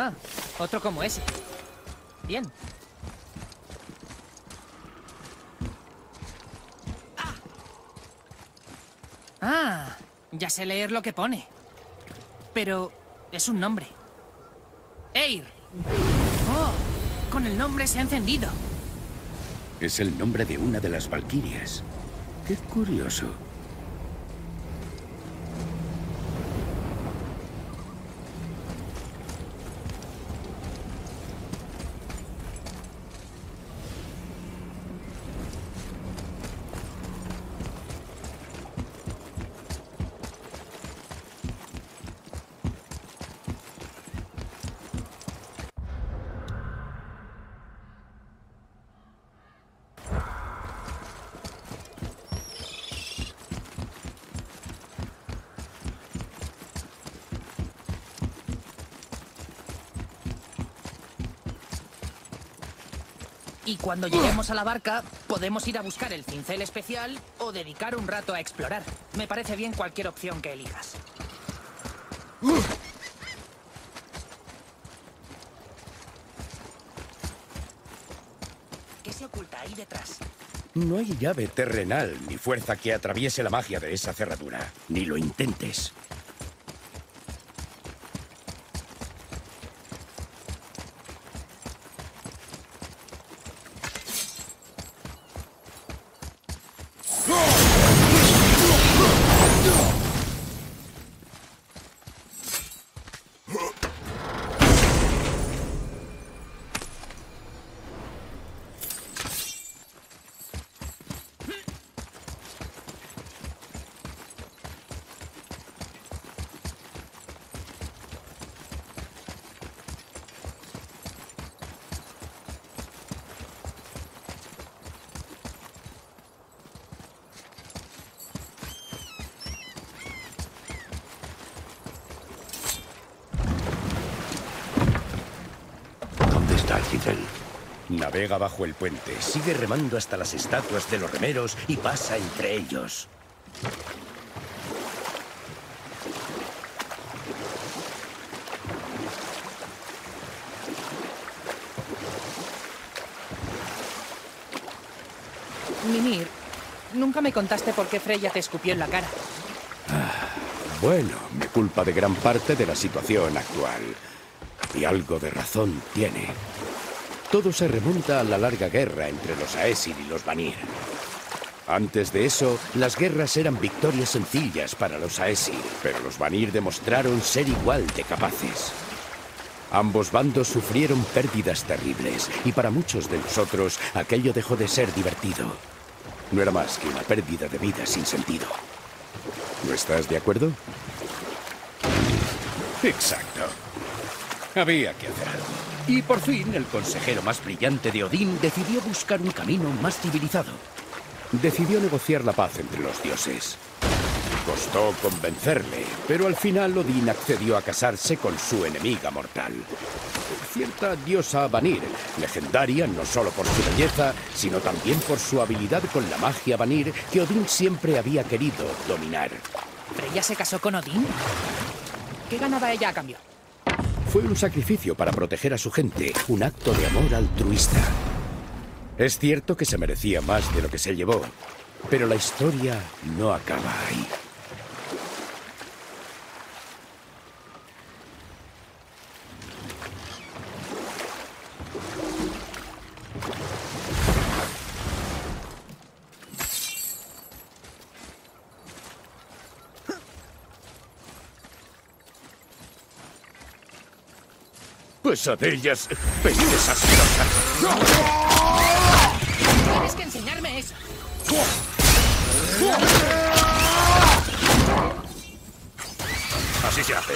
Ah, otro como ese. Bien. Ah, ya sé leer lo que pone. Pero es un nombre. Eir. Oh, con el nombre se ha encendido. Es el nombre de una de las Valquirias. Qué curioso. Y cuando lleguemos a la barca, podemos ir a buscar el cincel especial o dedicar un rato a explorar. Me parece bien cualquier opción que elijas. ¿Qué se oculta ahí detrás? No hay llave terrenal ni fuerza que atraviese la magia de esa cerradura. Ni lo intentes. Navega bajo el puente, sigue remando hasta las estatuas de los remeros y pasa entre ellos. Mimir, nunca me contaste por qué Freya te escupió en la cara. Bueno, me culpa de gran parte de la situación actual. Y algo de razón tiene. Todo se remonta a la larga guerra entre los Aesir y los Vanir. Antes de eso, las guerras eran victorias sencillas para los Aesir, pero los Vanir demostraron ser igual de capaces. Ambos bandos sufrieron pérdidas terribles, y para muchos de nosotros aquello dejó de ser divertido. No era más que una pérdida de vida sin sentido. ¿No estás de acuerdo? Exacto. Había que hacer algo. Y por fin el consejero más brillante de Odín decidió buscar un camino más civilizado. Decidió negociar la paz entre los dioses. Costó convencerle, pero al final Odín accedió a casarse con su enemiga mortal. Cierta diosa Vanir, legendaria no solo por su belleza, sino también por su habilidad con la magia Vanir que Odín siempre había querido dominar. ¿Freya se casó con Odín? ¿Qué ganaba ella a cambio? Fue un sacrificio para proteger a su gente, un acto de amor altruista. Es cierto que se merecía más de lo que se llevó, pero la historia no acaba ahí. Pesadillas, pestes asquerosas. Tienes que enseñarme eso. Así se hace.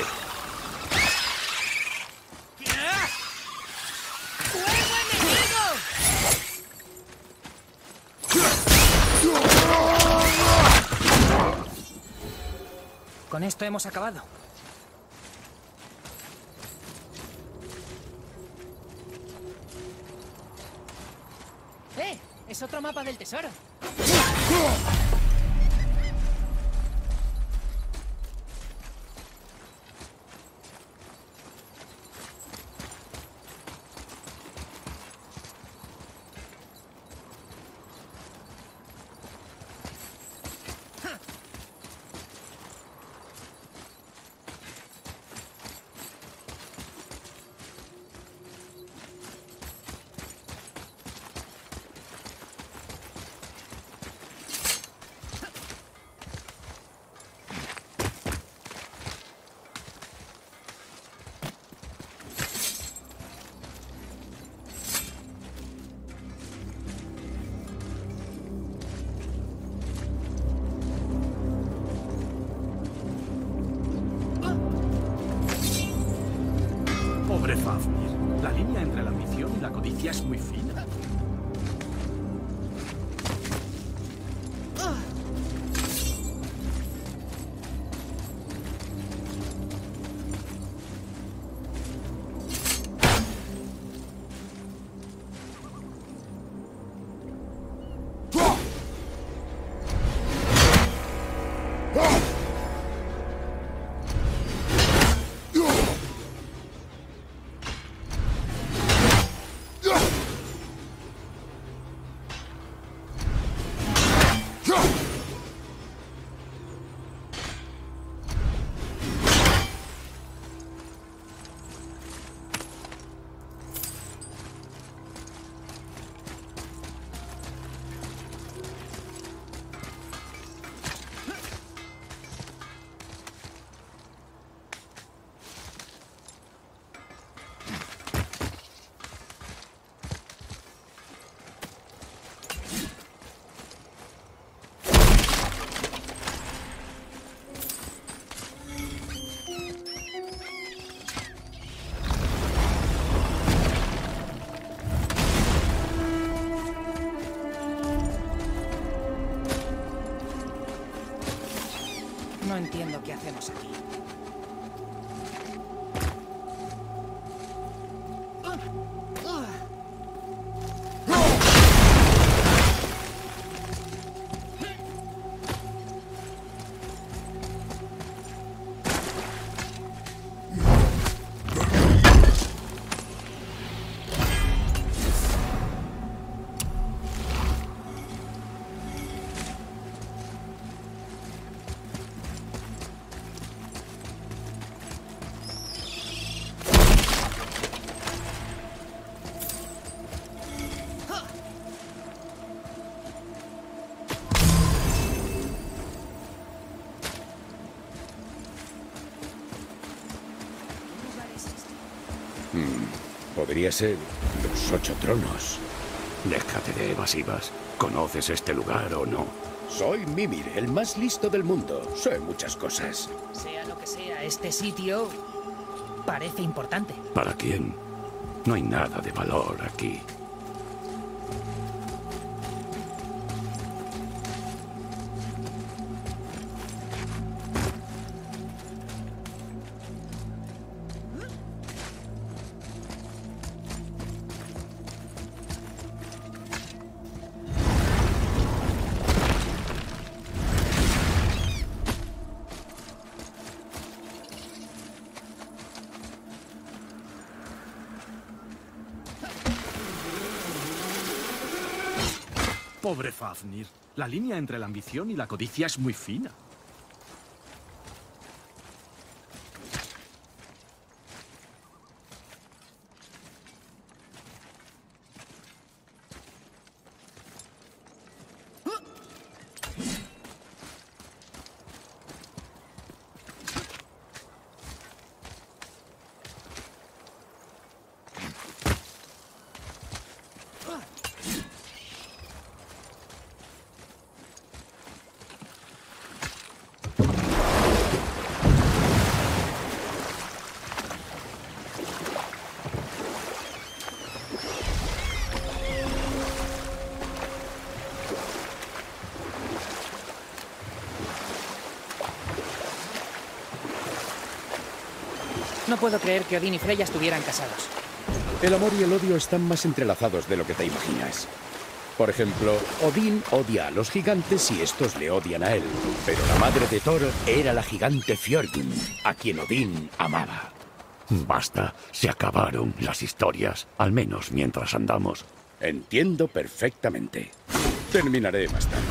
Con esto hemos acabado. Es otro mapa del tesoro. La línea entre la ambición y la codicia es muy fina. Entiendo qué hacemos aquí. Podría ser los ocho tronos. Déjate de evasivas. ¿Conoces este lugar o no? Soy Mimir, el más listo del mundo. Sé muchas cosas. Sea lo que sea, este sitio parece importante. ¿Para quién? No hay nada de valor aquí. Pobre Fafnir. La línea entre la ambición y la codicia es muy fina. No puedo creer que Odín y Freya estuvieran casados. El amor y el odio están más entrelazados de lo que te imaginas. Por ejemplo, Odín odia a los gigantes y estos le odian a él. Pero la madre de Thor era la gigante Fjordin, a quien Odín amaba. Basta, se acabaron las historias, al menos mientras andamos. Entiendo perfectamente. Terminaré más tarde.